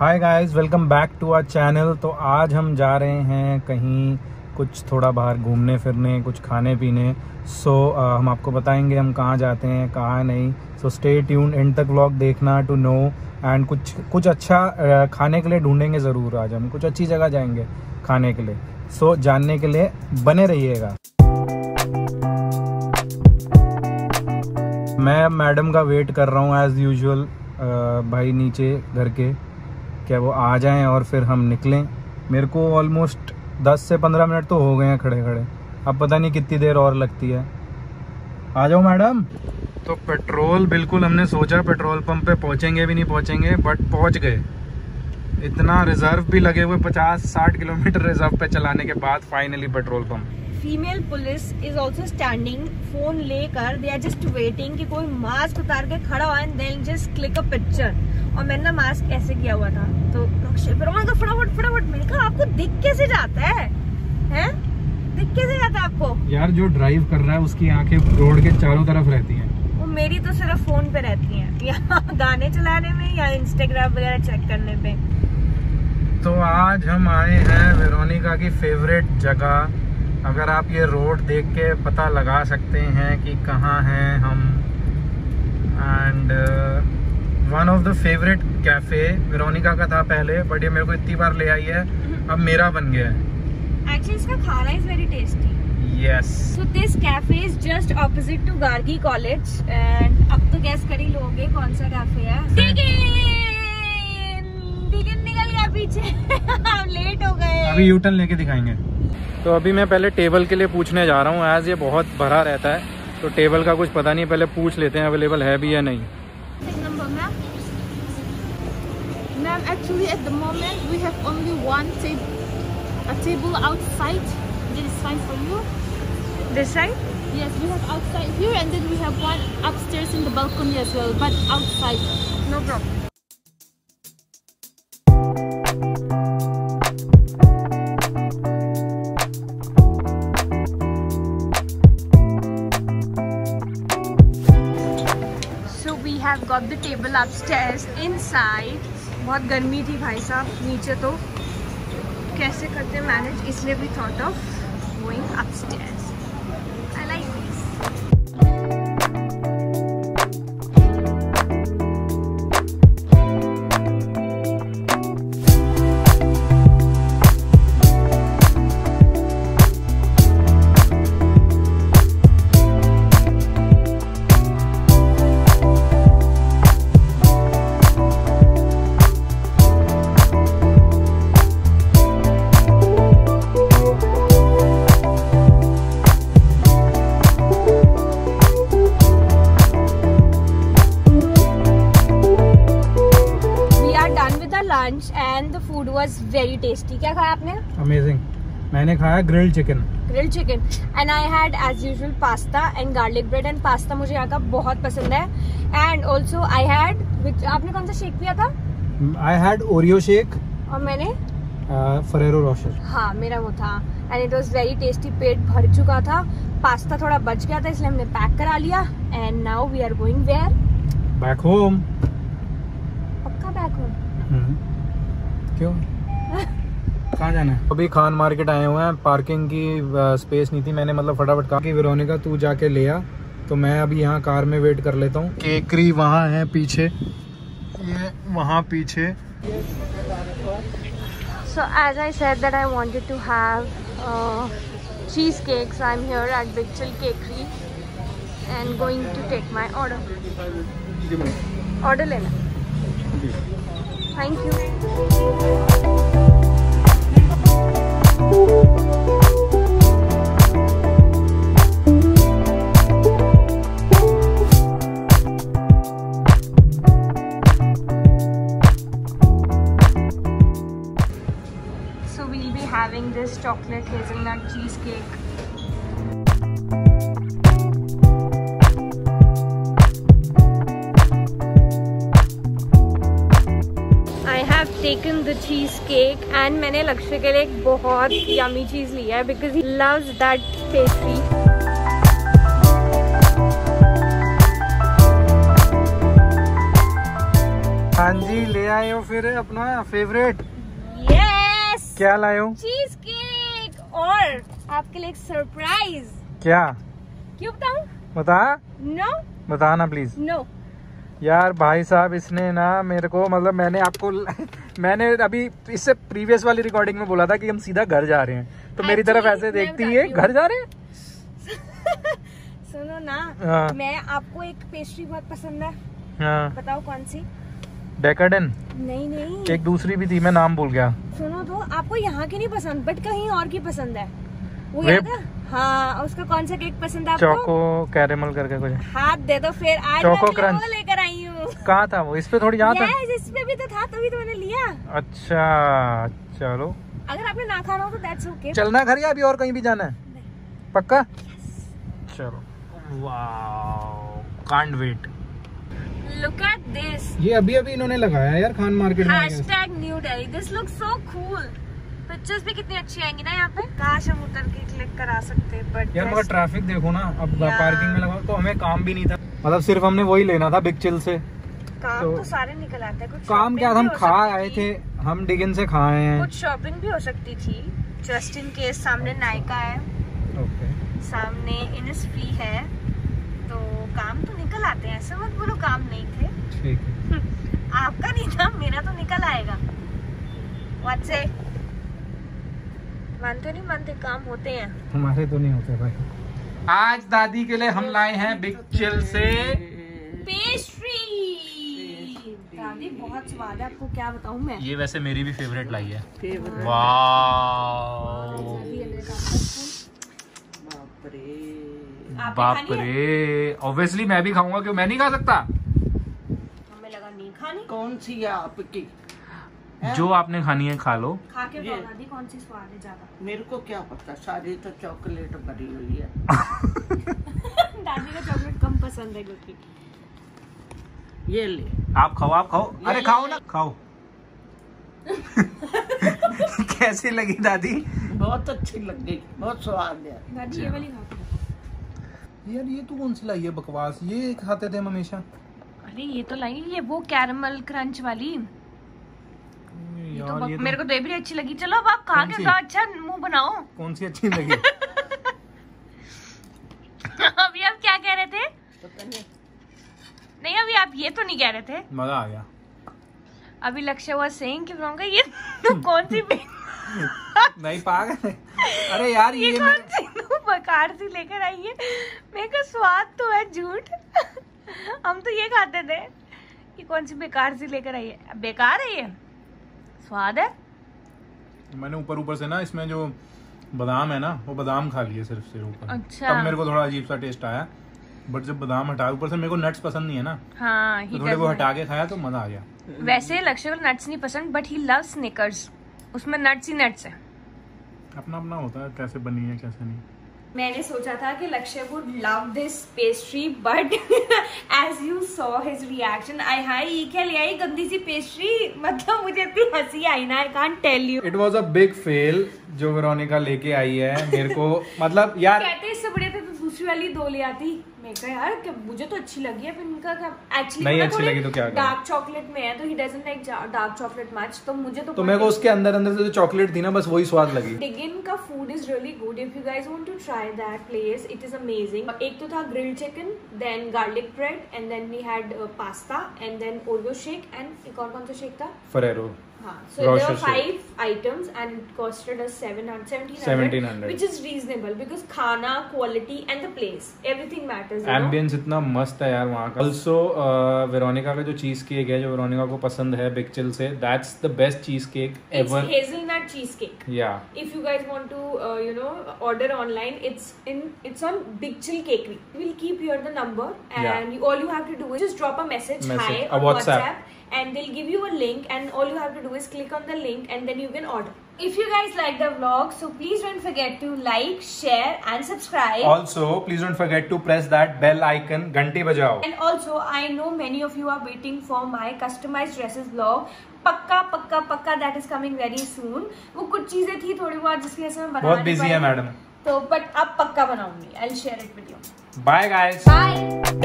Hi guys welcome back to our channel तो आज हम जा रहे हैं कहीं कुछ थोड़ा बाहर घूमने फिरने कुछ खाने पीने। सो so, uh, हम आपको बताएँगे हम कहाँ जाते हैं कहाँ नहीं। सो स्टे ट्यून एंड तक व्लॉग देखना टू नो एंड कुछ कुछ अच्छा uh, खाने के लिए ढूंढेंगे ज़रूर आज हम। कुछ अच्छी जगह जाएँगे खाने के लिए। सो so, जानने के लिए बने रहिएगा। मैं मैडम का वेट कर रहा हूँ एज़ यूजल भाई नीचे घर के। क्या वो आ जाएँ और फिर हम निकलें। मेरे को ऑलमोस्ट 10 से 15 मिनट तो हो गए हैं खड़े खड़े अब पता नहीं कितनी देर और लगती है। आ जाओ मैडम। तो पेट्रोल बिल्कुल हमने सोचा पेट्रोल पंप पे पहुँचेंगे भी नहीं पहुँचेंगे बट पहुँच गए। इतना रिज़र्व भी लगे हुए 50-60 किलोमीटर रिज़र्व पे चलाने के बाद finally petrol pump. Female police is also standing phone लेकर दे आर जस्ट वेटिंग कि कोई मास्क उतार के खड़ा हो and then just click a picture और मैंने ना मास्क ऐसे किया हुआ था। तो फटाफट फटाफट। मैंने कहा आपको दिख कैसे जाता है? हैं? दिख कैसे जाता है आपको? यार जो ड्राइव कर रहा है उसकी आँखें रोड के चारों तरफ़ रहती हैं। वो मेरी तो सिर्फ़ फ़ोन पे रहती हैं। या गाने चलाने में या इंस्टाग्राम वगैरह चेक करने पे। तो आज हम आए हैं वेरोनिका की फेवरेट जगह। अगर आप ये रोड देख के पता लगा सकते हैं कि कहाँ हैं हम। And one of the favourite cafe Veronica का था पहले बट ये मेरे को इतनी बार ले आई है। अब मेरा बन गया है। एक्चुअली इसका खाना is very tasty yes so this cafe is just opposite to Gargi college and अब तो गैस कर ही लोगे कौन सा कैफ़े है। निकल गया पीछे। हम लेट हो गए। अभी यूटर्न लेके दिखाएँगे। तो अभी मैं पहले टेबल के लिए पूछने जा रहा हूँ। एज ये बहुत भरा रहता है तो टेबल का कुछ पता नहीं पहले पूछ लेते हैं अवेलेबल है भी या नहीं। Ma'am, actually at the moment we have only one table, a table outside. This is fine for you. This side? Yes, we have outside here and then we have one upstairs in the balcony as well, but outside. No problem. Got the table upstairs inside. बहुत गर्मी थी भाई साहब, नीचे तो। कैसे करते manage इसलिए भी thought of going upstairs was very tasty क्या खाया आपने? अमेजिंग मैंने खाया grilled chicken grilled chicken and I had as usual pasta and garlic bread and pasta मुझे यहाँ का बहुत पसंद है. एंड ऑल्सो आई हैड आपने कौन सा शेक पिया था? आई हैड ओरियो शेक और मैंने? फरेरो रोशर हाँ मेरा वो था. And it was very tasty पेट भर चुका था. पास्ता थोड़ा बच गया था इसलिए हमने पैक करा लिया. And now we are going where back home पक्का बैक होम क्यों? कहाँ जाना है अभी खान मार्केट आए हुए हैं पार्किंग की स्पेस नहीं थी मैंने मतलब फटाफट कहा कि वेरोनिका तू जाके ले आ तो मैं अभी यहाँ कार में वेट कर लेता हूँ केकरी वहाँ है पीछे ये वहाँ पीछे So as I said that I wanted to have uh, cheesecakes, I'm here at Big Chill Cakery and going to take my order. Order lena. Thank you. Thank you. Taken the cheesecake and मैंने लक्ष्य के लिए एक बहुत yummy cheese लिया है because he loves that pastry हाँ जी ले आए हो फिर अपना फेवरेट यस क्या लाए हो? चीज़ केक और आपके लिए एक सरप्राइज़ क्या? क्यों बताऊँ? बता। नो बता ना प्लीज़ नो यार भाई साहब इसने ना मेरे को मतलब मैंने आपको मैंने अभी इससे प्रीवियस वाली रिकॉर्डिंग में बोला था कि हम सीधा घर जा रहे हैं। तो मेरी तरफ़ ऐसे देखती है घर जा रहे हैं? सुनो ना हाँ। मैं आपको एक पेस्ट्री बहुत पसंद है। हाँ। बताओ कौन सी? डेकाडन नहीं नहीं। एक दूसरी भी थी मैं नाम भूल गया। सुनो तो आपको यहाँ की नहीं पसंद बट कहीं और की पसंद है। वो याद है? हाँ उसका कौन सा केक पसंद है आपको? चोको कैरेमल करके कुछ। हाथ दे दो फिर। आज मैं वो लेकर आई हूँ। कहाँ था वो? इस पे थोड़ी यहाँ था? Yes, इसमें भी तो था तभी तो मैंने लिया। अच्छा चलो। अगर आपने ना खाना हो तो दैट्स ओके चलना घर या अभी और कहीं भी जाना है? पक्का? चलो। Can't wait look at this ये अभी अभी इन्होंने लगाया यार खान मार्केट में hashtag New Delhi this look so cool pictures भी कितनी अच्छी आएँगी ना यहाँ पे? काश हम उतर के क्लिक करा सकते बट यार मगर ट्रैफ़िक देखो ना। अब पार्किंग में लगा तो हमें काम भी नहीं था। मतलब सिर्फ़ हमने वही लेना था बिग चिल से। काम तो- तो सारे निकल आते हैं। कुछ काम क्या हम खा आए थे। हम डिगन से खा आए हैं। कुछ शॉपिंग भी हो सकती थी। जस्ट इन केस सामने नायका है। ओके सामने इनिसफ्री है। तो काम तो निकल आते हैं। ऐसे मत बोलो काम नहीं थे। ठीक है। आपका नहीं था मेरा तो निकल आएगा। Say? मानते नहीं मानते काम होते हैं। हमारे तो नहीं होते भाई। आज दादी के लिए हम लाए हैं बिग चिल से पेस्ट्री दादी बहुत स्वाद है आपको क्या बताऊँ मैं? ये वैसे मेरी भी फेवरेट लाई है। बाप रे। ऑब्वियसली मैं भी खाऊँगा क्यों? मैं नहीं खा सकता? हमें लगा नहीं खानी। कौन सी है आपकी? जो आपने खानी है खा लो। खा के कौन सी स्वाद है ज़्यादा। मेरे को क्या पता सारी तो चॉकलेट भरी हुई है। दादी का चॉकलेट कम पसंद है क्योंकि। ये ले। आप खाओ आप खाओ। अरे खाओ ना। खाओ। कैसी लगी दादी? बहुत अच्छी लग गई बहुत स्वाद है। दादी ये वाली खाओ। यार ये तू कौन सी लाई है बकवास? ये खाते थे हम हमेशा। अरे ये तो लाई ये वो कैरमल क्रंच वाली। ये तो बक- ये मेरे तो को तो ये भी अच्छी लगी। चलो अब आप खा के? बताओ अच्छा मुँह बनाओ। कौन सी अच्छी लगी? अभी आप क्या कह रहे थे? नहीं। अभी आप ये तो नहीं कह रहे थे। मज़ा आ गया। अभी लक्ष्य हुआ सेइंग कि कहूँगा ये तो कौन सी नहीं पागल है। अरे यार ये ये कौन सी तू बकार सी लेकर आई है? मेरे का स्वाद तो है झूठ। हम तो ये खाते थे ये कौन सी बेकार सी लेकर आई है। बेकार है ये? स्वाद है। मैंने ऊपर ऊपर से ना इसमें जो बादाम है ना वो बादाम खा लिए सिर्फ़ से ऊपर। अच्छा। तब मेरे को थोड़ा अजीब सा टेस्ट आया। बट जब बादाम हटा ऊपर से मेरे को नट्स पसंद नहीं है ना। हाँ तो थोड़े वो हटा के खाया तो मज़ा आ गया। वैसे लक्ष्य को नट्स नहीं पसंद बट ही लव स्निकर्स उसमें नट्स ही नट्स है। अपना अपना होता है कैसे बनी है कैसे नहीं। मैंने सोचा था कि Lakshya would love this pastry but as you saw his reaction I high ये क्या ले आई गंदी सी पेस्ट्री मतलब मुझे इतनी हँसी आई ना I can't tell you it was a big fail जो वेरोनिका लेके आई है मेरे को मतलब यार कहते इससे बढ़िया थे तो दूसरी वाली दो ले आती। यार मुझे तो अच्छी लगी है पर इनका एक्चुअली नहीं अच्छी लगी तो क्या डार्क चॉकलेट में है तो he doesn't like dark chocolate much तो मुझे तो तो मेरे को उसके अंदर अंदर से जो चॉकलेट थी ना बस वही स्वाद लगी। डिगिन का food is really good if you guys want to try that place it is amazing एक तो था grilled chicken then garlic bread and then we had pasta and then Oreo shake and एक और कौन सा shake था? Ferrero so there were five items and it costed us 700 1700 1700. which is reasonable because khana quality and the place everything matters ambience इतना मस्त है यार वहाँ का ऑल्सो वेरोनिका का जो चीज़ केक है जो वेरोनिका को पसंद है बिग चिल से that's the best cheesecake it's ever hazelnut cheesecake या if you guys want to uh, you know order online it's in it's on big chill cakery we'll keep here the number and Yeah. you, all you have to do is just drop a message, Message, hi a on WhatsApp. WhatsApp. and they'll give you a link and all you have to do is click on the link and then you can order if you guys like the vlog so please don't forget to like share and subscribe also please don't forget to press that bell icon घंटी बजाओ and also i know many of you are waiting for my customized dresses vlog पक्का पक्का पक्का that is coming very soon वो कुछ चीजें थी थोड़ी बहुत जिसकी वजह से मैं बना बहुत नहीं बिजी पाई। है मैडम तो बट अब पक्का बनाऊंगी I share it with you bye guys bye